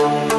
Always.